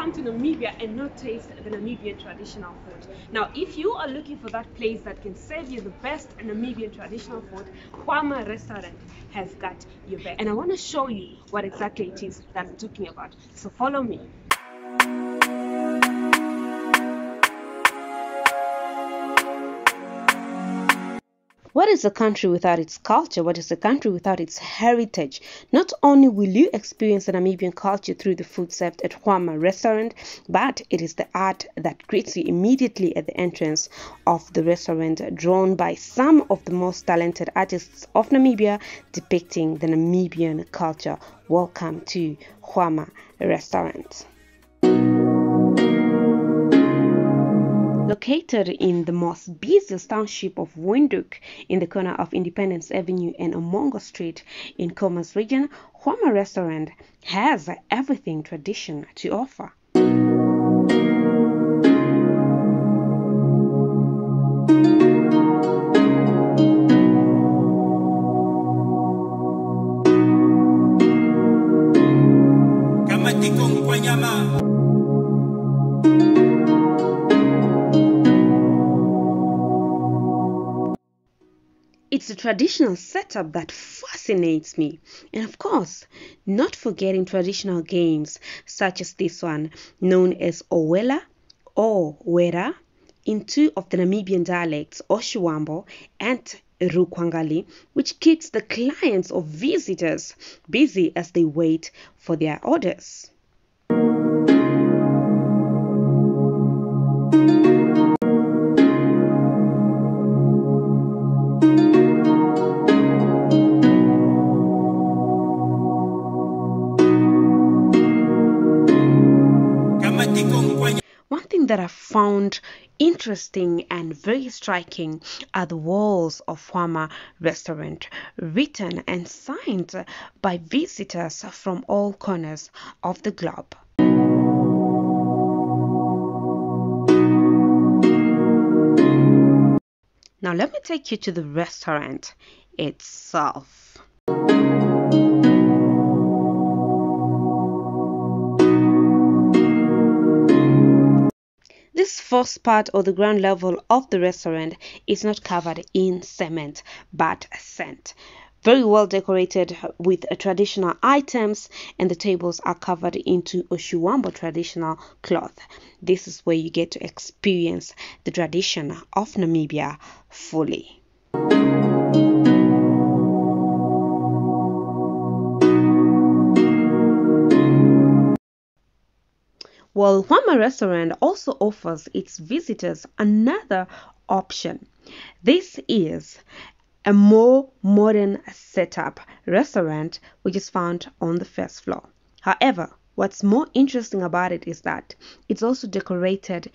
come to Namibia and not taste the Namibian traditional food. Now, if you are looking for that place that can serve you the best Namibian traditional food, Xwama Restaurant has got your back. And I want to show you what exactly it is that I'm talking about. So follow me. Is a country without its culture? What is a country without its heritage? Not only will you experience the Namibian culture through the food served at Xwama restaurant, but it is the art that greets you immediately at the entrance of the restaurant, drawn by some of the most talented artists of Namibia depicting the Namibian culture. Welcome to Xwama restaurant. Located in the most busiest township of Windhoek, in the corner of Independence Avenue and Omongo Street in Khomas region, Xwama Restaurant has everything tradition to offer. It's a traditional setup that fascinates me. And of course, not forgetting traditional games such as this one, known as Owela or Wera, in two of the Namibian dialects, Oshiwambo and Rukwangali, which keeps the clients or visitors busy as they wait for their orders. That I found interesting and very striking are the walls of Xwama restaurant, written and signed by visitors from all corners of the globe. Now let me take you to the restaurant itself. This first part or the ground level of the restaurant is not covered in cement but sand. Very well decorated with traditional items, and the tables are covered into Oshiwambo traditional cloth. This is where you get to experience the tradition of Namibia fully. Well, Xwama Restaurant also offers its visitors another option. This is a more modern setup restaurant which is found on the first floor. However, what's more interesting about it is that it's also decorated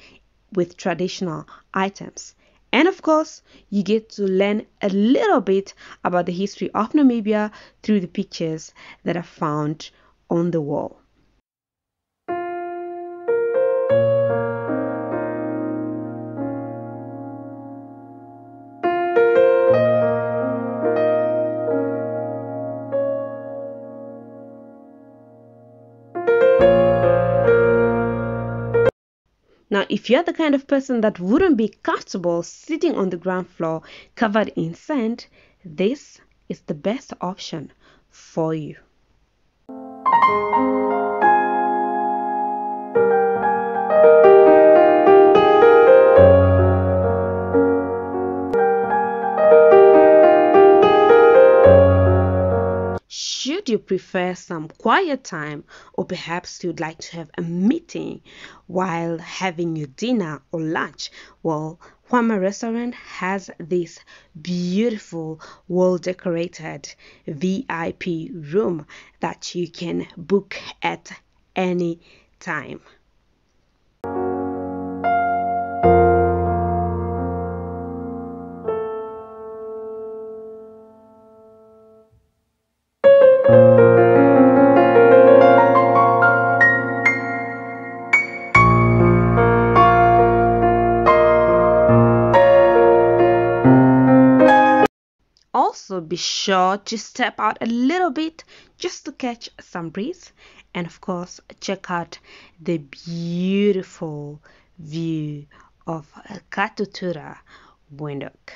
with traditional items. And of course, you get to learn a little bit about the history of Namibia through the pictures that are found on the wall. Now, if you're the kind of person that wouldn't be comfortable sitting on the ground floor covered in sand, this is the best option for you. Prefer some quiet time, or perhaps you'd like to have a meeting while having your dinner or lunch? Well, Xwama Restaurant has this beautiful, well decorated VIP room that you can book at any time. Also, be sure to step out a little bit just to catch some breeze and of course check out the beautiful view of Katutura Windhoek.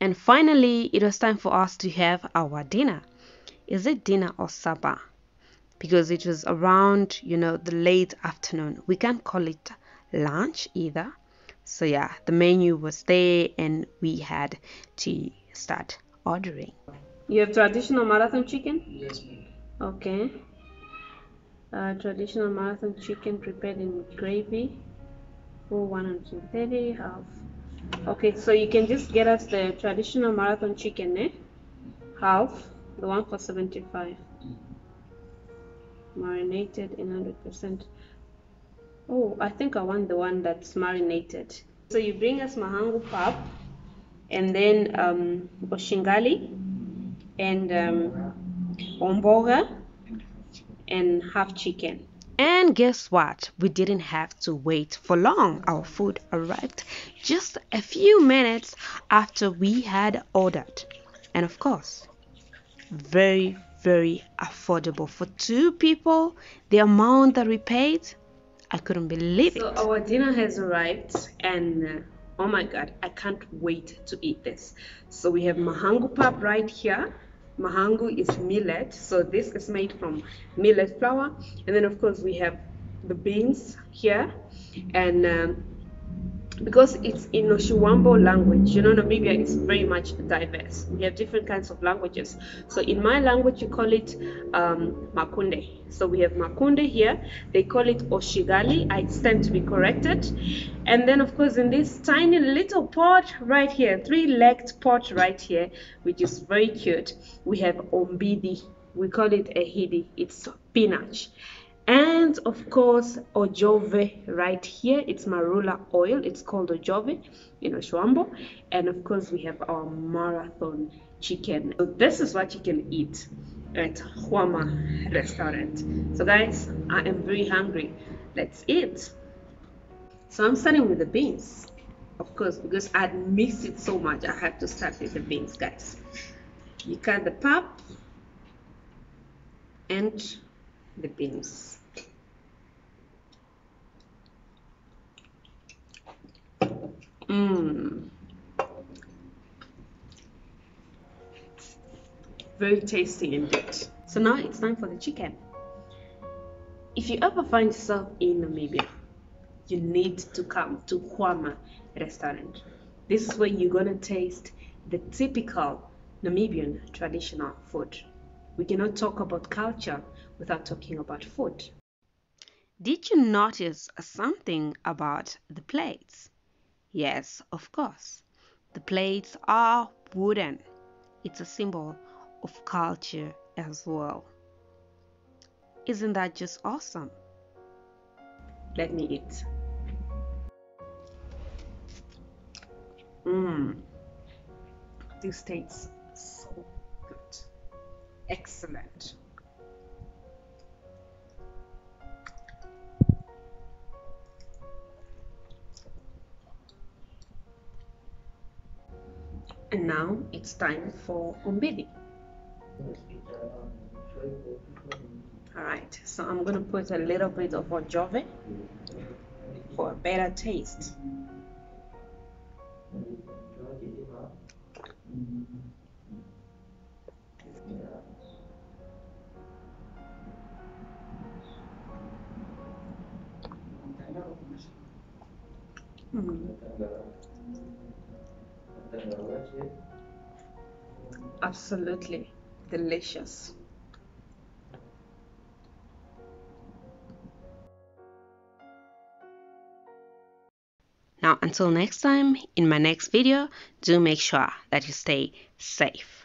And finally, it was time for us to have our dinner. Is it dinner or supper? Because it was around, you know, the late afternoon. We can't call it lunch either. So, yeah, the menu was there and we had to start ordering. You have traditional marathon chicken? Yes, ma'am. Okay. Uh, traditional marathon chicken prepared in gravy for 130 half. Okay, so you can just get us the traditional marathon chicken, eh? Half, the one for 75. Marinated in 100%. Oh, I think I want the one that's marinated. So you bring us mahangu pap and then um, oshingali and um, omboga and half chicken. And guess what? We didn't have to wait for long. Our food arrived just a few minutes after we had ordered. And of course, very, very affordable for two people. The amount that we paid, I couldn't believe it. So our dinner has arrived and uh, oh my god, I can't wait to eat this. So we have mahangu pap right here mahangu is millet so this is made from millet flour and then of course we have the beans here and um, because it's in Oshiwambo language, you know, Namibia is very much diverse. We have different kinds of languages. So in my language, you call it um, Makunde. So we have Makunde here. They call it Oshigali. I stand to be corrected. And then, of course, in this tiny little pot right here, three-legged pot right here, which is very cute, we have Ombidi. We call it Ehidi. It's spinach and of course ojove right here. It's marula oil. It's called ojove in Oshiwambo and of course we have our marathon chicken. So this is what you can eat at Xwama restaurant. So guys I am very hungry. Let's eat. So I'm starting with the beans of course because I'd missed it so much. I have to start with the beans guys. You cut the pap and the beans Mmm. Very tasty indeed. So now it's time for the chicken. If you ever find yourself in Namibia, you need to come to Xwama restaurant. This is where you're gonna taste the typical Namibian traditional food. We cannot talk about culture without talking about food. Did you notice something about the plates? Yes, of course. The plates are wooden. It's a symbol of culture as well. Isn't that just awesome? Let me eat. Mmm. This tastes so good. Excellent. And now it's time for Umbidi. Alright, so I'm going to put a little bit of Ojove for a better taste. Mm. Absolutely delicious. Now, until next time, in my next video, do make sure that you stay safe.